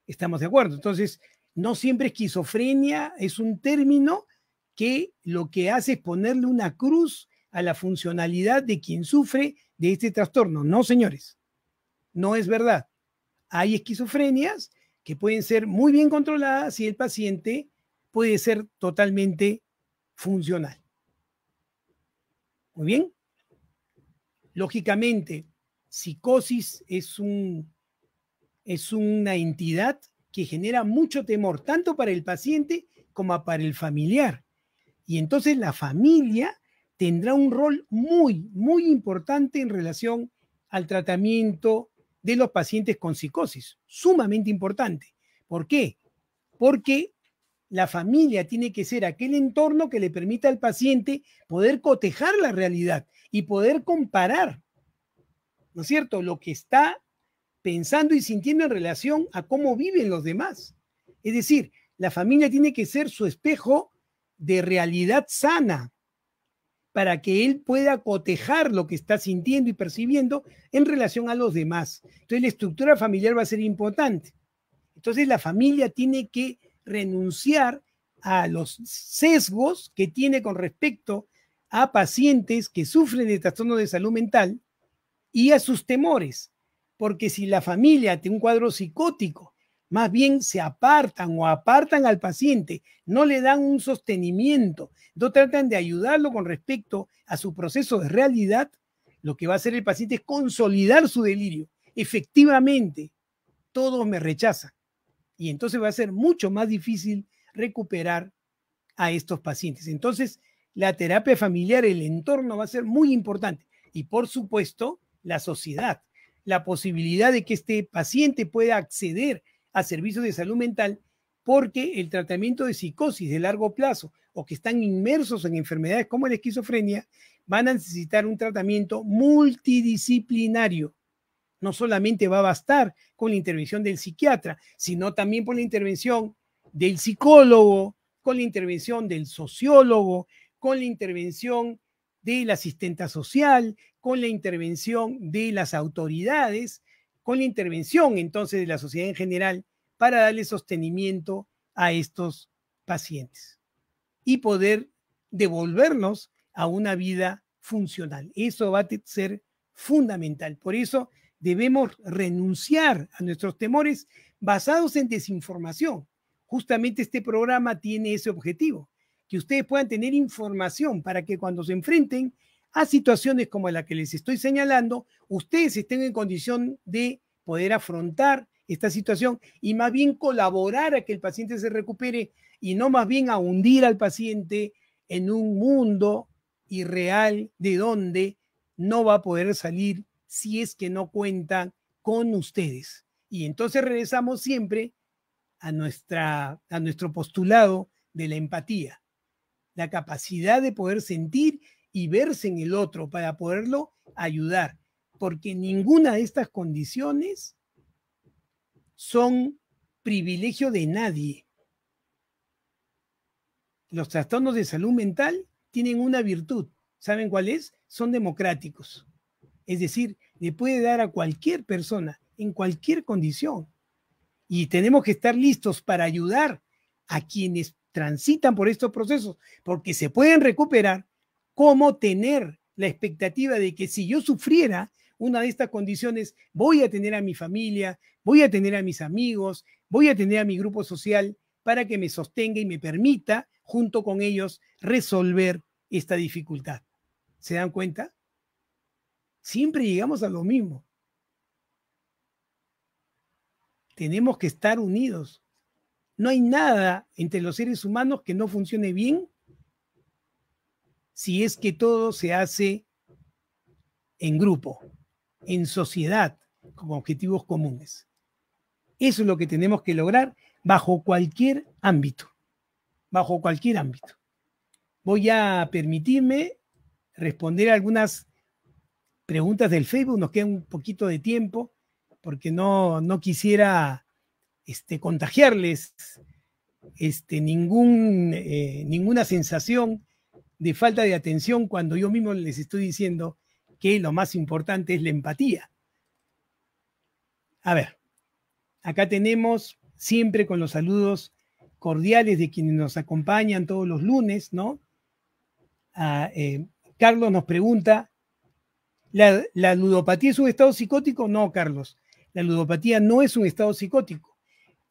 A: ¿Estamos de acuerdo? Entonces, no siempre esquizofrenia es un término que lo que hace es ponerle una cruz a la funcionalidad de quien sufre de este trastorno. No, señores, no es verdad. Hay esquizofrenias que pueden ser muy bien controladas y el paciente puede ser totalmente funcional. Muy bien. Lógicamente, psicosis es, un, es una entidad que genera mucho temor, tanto para el paciente como para el familiar. Y entonces la familia tendrá un rol muy, muy importante en relación al tratamiento de los pacientes con psicosis, sumamente importante. ¿Por qué? Porque la familia tiene que ser aquel entorno que le permita al paciente poder cotejar la realidad y poder comparar, ¿no es cierto?, lo que está pensando y sintiendo en relación a cómo viven los demás. Es decir, la familia tiene que ser su espejo de realidad sana para que él pueda cotejar lo que está sintiendo y percibiendo en relación a los demás. Entonces la estructura familiar va a ser importante. Entonces la familia tiene que renunciar a los sesgos que tiene con respecto a pacientes que sufren de trastorno de salud mental y a sus temores. Porque si la familia tiene un cuadro psicótico, más bien se apartan o apartan al paciente, no le dan un sostenimiento, no tratan de ayudarlo con respecto a su proceso de realidad, lo que va a hacer el paciente es consolidar su delirio. Efectivamente, todos me rechazan. Y entonces va a ser mucho más difícil recuperar a estos pacientes. Entonces, la terapia familiar, el entorno va a ser muy importante. Y por supuesto, la sociedad, la posibilidad de que este paciente pueda acceder a servicios de salud mental porque el tratamiento de psicosis de largo plazo o que están inmersos en enfermedades como la esquizofrenia van a necesitar un tratamiento multidisciplinario. No solamente va a bastar con la intervención del psiquiatra, sino también por la intervención del psicólogo, con la intervención del sociólogo, con la intervención del asistente social, con la intervención de las autoridades, con la intervención entonces de la sociedad en general para darle sostenimiento a estos pacientes y poder devolvernos a una vida funcional. Eso va a ser fundamental. Por eso debemos renunciar a nuestros temores basados en desinformación. Justamente este programa tiene ese objetivo, que ustedes puedan tener información para que cuando se enfrenten a situaciones como la que les estoy señalando, ustedes estén en condición de poder afrontar esta situación y más bien colaborar a que el paciente se recupere y no más bien a hundir al paciente en un mundo irreal de donde no va a poder salir si es que no cuentan con ustedes. Y entonces regresamos siempre a, nuestra, a nuestro postulado de la empatía, la capacidad de poder sentir y verse en el otro para poderlo ayudar, porque ninguna de estas condiciones son privilegio de nadie. Los trastornos de salud mental tienen una virtud. ¿Saben cuál es? Son democráticos. Es decir, le puede dar a cualquier persona en cualquier condición. Y tenemos que estar listos para ayudar a quienes transitan por estos procesos, porque se pueden recuperar, como tener la expectativa de que si yo sufriera una de estas condiciones, voy a tener a mi familia, voy a tener a mis amigos, voy a tener a mi grupo social para que me sostenga y me permita, junto con ellos, resolver esta dificultad. ¿Se dan cuenta? Siempre llegamos a lo mismo. Tenemos que estar unidos. No hay nada entre los seres humanos que no funcione bien si es que todo se hace en grupo en sociedad con objetivos comunes. Eso es lo que tenemos que lograr bajo cualquier ámbito, bajo cualquier ámbito. Voy a permitirme responder algunas preguntas del Facebook, nos queda un poquito de tiempo porque no, no quisiera este, contagiarles este, ningún, eh, ninguna sensación de falta de atención cuando yo mismo les estoy diciendo que lo más importante es la empatía. A ver, acá tenemos siempre con los saludos cordiales de quienes nos acompañan todos los lunes, ¿no? Ah, eh, Carlos nos pregunta, ¿la, ¿la ludopatía es un estado psicótico? No, Carlos, la ludopatía no es un estado psicótico.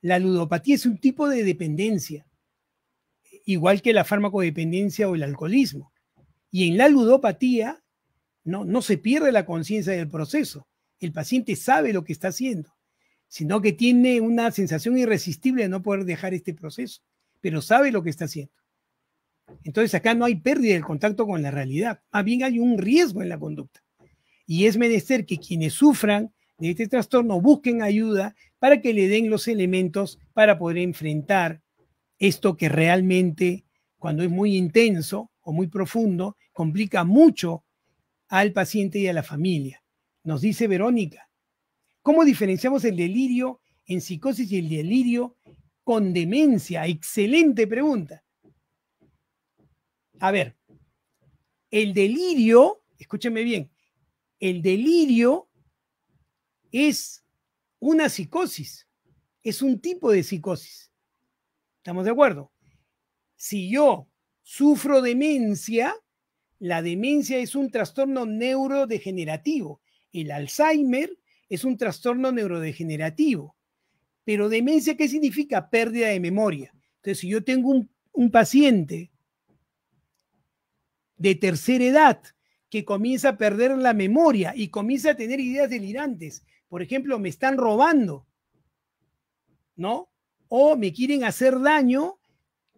A: La ludopatía es un tipo de dependencia, igual que la farmacodependencia o el alcoholismo. Y en la ludopatía no, no se pierde la conciencia del proceso. El paciente sabe lo que está haciendo, sino que tiene una sensación irresistible de no poder dejar este proceso, pero sabe lo que está haciendo. Entonces acá no hay pérdida del contacto con la realidad, más bien hay un riesgo en la conducta. Y es menester que quienes sufran de este trastorno busquen ayuda para que le den los elementos para poder enfrentar esto que realmente, cuando es muy intenso o muy profundo, complica mucho al paciente y a la familia. Nos dice Verónica, ¿cómo diferenciamos el delirio en psicosis y el delirio con demencia? Excelente pregunta. A ver, el delirio, escúcheme bien, el delirio es una psicosis, es un tipo de psicosis. ¿Estamos de acuerdo? Si yo sufro demencia, la demencia es un trastorno neurodegenerativo. El Alzheimer es un trastorno neurodegenerativo. Pero demencia, ¿qué significa? Pérdida de memoria. Entonces, si yo tengo un, un paciente de tercera edad que comienza a perder la memoria y comienza a tener ideas delirantes, por ejemplo, me están robando, ¿no? O me quieren hacer daño,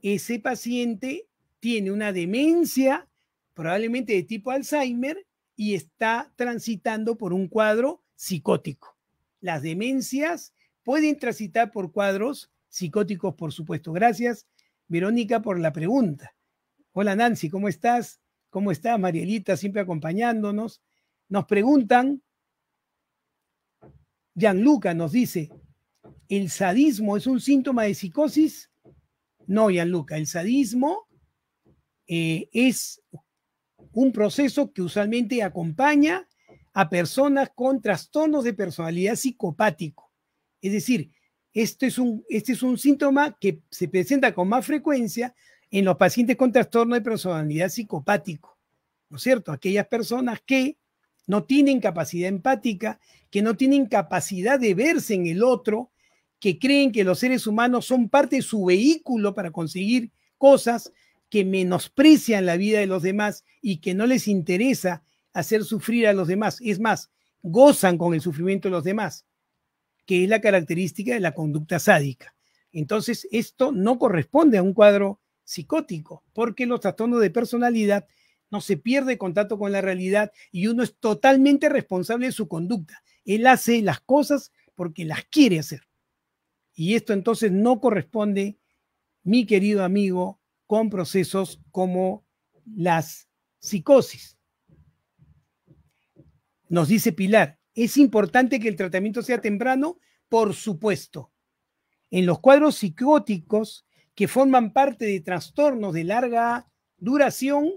A: ese paciente tiene una demencia, probablemente de tipo Alzheimer, y está transitando por un cuadro psicótico. Las demencias pueden transitar por cuadros psicóticos, por supuesto. Gracias, Verónica, por la pregunta. Hola, Nancy, ¿cómo estás? ¿Cómo estás, Marielita? Siempre acompañándonos. Nos preguntan, Gianluca nos dice, ¿el sadismo es un síntoma de psicosis? No, Gianluca, el sadismo eh, es un proceso que usualmente acompaña a personas con trastornos de personalidad psicopático. Es decir, es un, este es un síntoma que se presenta con más frecuencia en los pacientes con trastorno de personalidad psicopático, ¿no es cierto? Aquellas personas que no tienen capacidad empática, que no tienen capacidad de verse en el otro, que creen que los seres humanos son parte de su vehículo para conseguir cosas, que menosprecian la vida de los demás y que no les interesa hacer sufrir a los demás. Es más, gozan con el sufrimiento de los demás, que es la característica de la conducta sádica. Entonces, esto no corresponde a un cuadro psicótico, porque los trastornos de personalidad no se pierde contacto con la realidad y uno es totalmente responsable de su conducta. Él hace las cosas porque las quiere hacer. Y esto entonces no corresponde, mi querido amigo, con procesos como las psicosis. Nos dice Pilar, ¿es importante que el tratamiento sea temprano? Por supuesto. En los cuadros psicóticos que forman parte de trastornos de larga duración,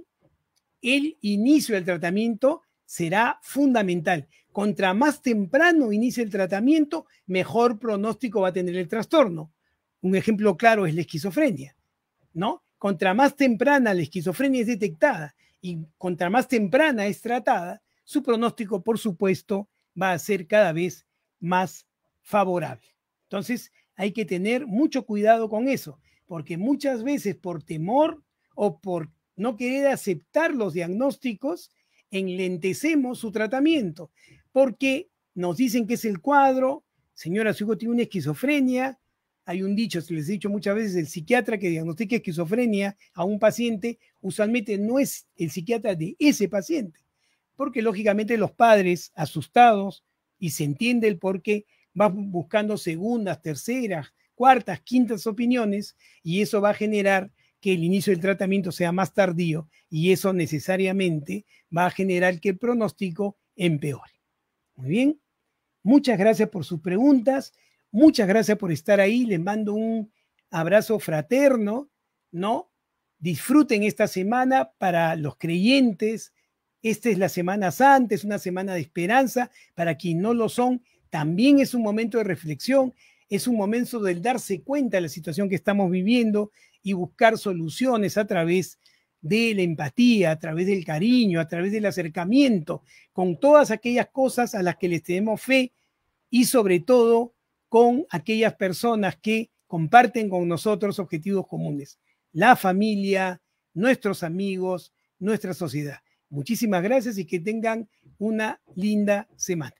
A: el inicio del tratamiento será fundamental. Contra más temprano inicie el tratamiento, mejor pronóstico va a tener el trastorno. Un ejemplo claro es la esquizofrenia, ¿no? Contra más temprana la esquizofrenia es detectada y contra más temprana es tratada, su pronóstico, por supuesto, va a ser cada vez más favorable. Entonces, hay que tener mucho cuidado con eso, porque muchas veces por temor o por no querer aceptar los diagnósticos, enlentecemos su tratamiento, porque nos dicen que es el cuadro, señora, su hijo tiene una esquizofrenia, hay un dicho, se les he dicho muchas veces, el psiquiatra que diagnostica esquizofrenia a un paciente usualmente no es el psiquiatra de ese paciente, porque lógicamente los padres asustados, y se entiende el por qué, van buscando segundas, terceras, cuartas, quintas opiniones, y eso va a generar que el inicio del tratamiento sea más tardío, y eso necesariamente va a generar que el pronóstico empeore. Muy bien, muchas gracias por sus preguntas. Muchas gracias por estar ahí. Les mando un abrazo fraterno, ¿no? Disfruten esta semana para los creyentes. Esta es la Semana Santa, es una semana de esperanza. Para quienes no lo son, también es un momento de reflexión, es un momento del darse cuenta de la situación que estamos viviendo y buscar soluciones a través de la empatía, a través del cariño, a través del acercamiento, con todas aquellas cosas a las que les tenemos fe y sobre todo con aquellas personas que comparten con nosotros objetivos comunes, la familia, nuestros amigos, nuestra sociedad. Muchísimas gracias y que tengan una linda semana.